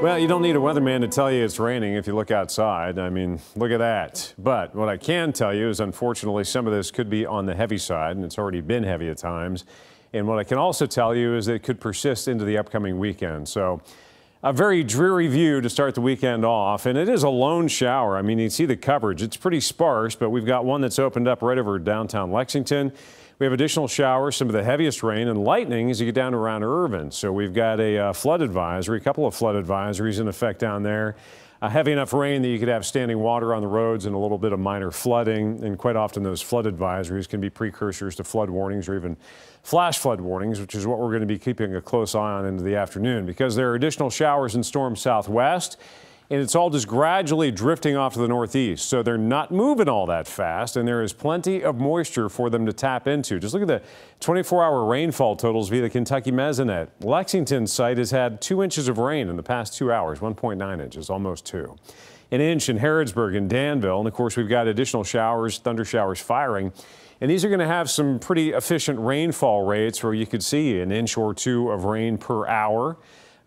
Well, you don't need a weatherman to tell you it's raining if you look outside. I mean, look at that. But what I can tell you is unfortunately some of this could be on the heavy side, and it's already been heavy at times. And what I can also tell you is that it could persist into the upcoming weekend. So a very dreary view to start the weekend off, and it is a lone shower. I mean, you see the coverage. It's pretty sparse, but we've got one that's opened up right over downtown Lexington. We have additional showers, some of the heaviest rain and lightning as you get down around Irvine. So we've got a uh, flood advisory, a couple of flood advisories in effect down there. Uh, heavy enough rain that you could have standing water on the roads and a little bit of minor flooding. And quite often those flood advisories can be precursors to flood warnings or even flash flood warnings, which is what we're going to be keeping a close eye on into the afternoon because there are additional showers and storms southwest and it's all just gradually drifting off to the northeast. So they're not moving all that fast, and there is plenty of moisture for them to tap into. Just look at the 24-hour rainfall totals via the Kentucky Mesonet. Lexington site has had two inches of rain in the past two hours, 1.9 inches, almost two. An inch in Harrodsburg and Danville, and of course we've got additional showers, thunder showers firing. And these are going to have some pretty efficient rainfall rates where you could see an inch or two of rain per hour.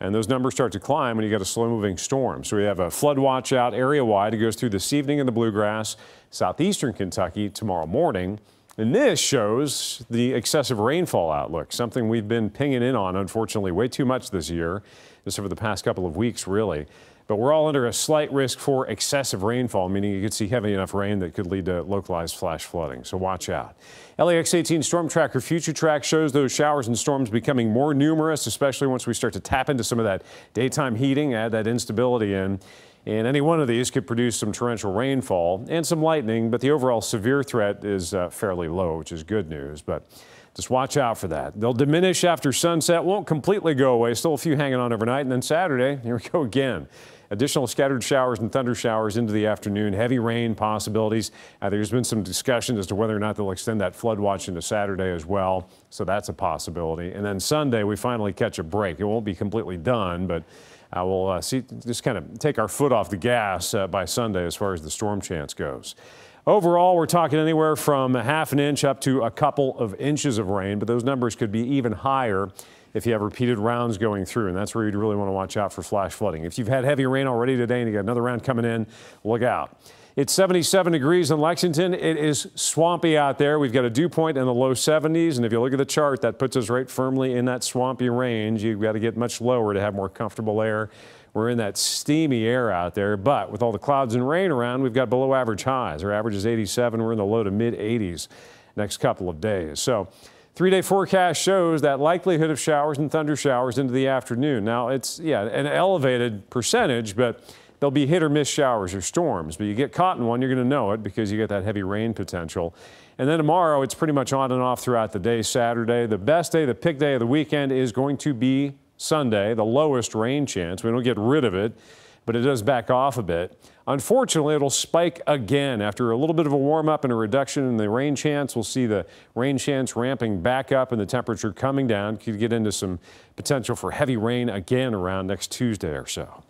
And those numbers start to climb when you get a slow moving storm. So we have a flood watch out area wide. It goes through this evening in the bluegrass, southeastern Kentucky tomorrow morning. And this shows the excessive rainfall outlook, something we've been pinging in on, unfortunately, way too much this year, just over the past couple of weeks, really. But we're all under a slight risk for excessive rainfall, meaning you could see heavy enough rain that could lead to localized flash flooding. So watch out. LEX 18 Storm Tracker Future Track shows those showers and storms becoming more numerous, especially once we start to tap into some of that daytime heating, add that instability in. And any one of these could produce some torrential rainfall and some lightning, but the overall severe threat is uh, fairly low, which is good news. But just watch out for that. They'll diminish after sunset, won't completely go away. Still a few hanging on overnight. And then Saturday, here we go again. Additional scattered showers and thunder showers into the afternoon. Heavy rain possibilities. Uh, there's been some discussion as to whether or not they'll extend that flood watch into Saturday as well. So that's a possibility. And then Sunday, we finally catch a break. It won't be completely done, but uh, we'll uh, see, just kind of take our foot off the gas uh, by Sunday as far as the storm chance goes. Overall, we're talking anywhere from a half an inch up to a couple of inches of rain, but those numbers could be even higher if you have repeated rounds going through, and that's where you'd really want to watch out for flash flooding. If you've had heavy rain already today and you got another round coming in, look out. It's 77 degrees in Lexington. It is swampy out there. We've got a dew point in the low 70s, and if you look at the chart, that puts us right firmly in that swampy range. You've got to get much lower to have more comfortable air. We're in that steamy air out there, but with all the clouds and rain around, we've got below average highs. Our average is 87. We're in the low to mid 80s next couple of days. So Three day forecast shows that likelihood of showers and thunder showers into the afternoon. Now, it's, yeah, an elevated percentage, but there'll be hit or miss showers or storms. But you get caught in one, you're going to know it because you get that heavy rain potential. And then tomorrow, it's pretty much on and off throughout the day. Saturday, the best day, the pick day of the weekend is going to be Sunday, the lowest rain chance. We don't get rid of it but it does back off a bit. Unfortunately, it'll spike again after a little bit of a warm up and a reduction in the rain chance. We'll see the rain chance ramping back up and the temperature coming down. Could get into some potential for heavy rain again around next Tuesday or so.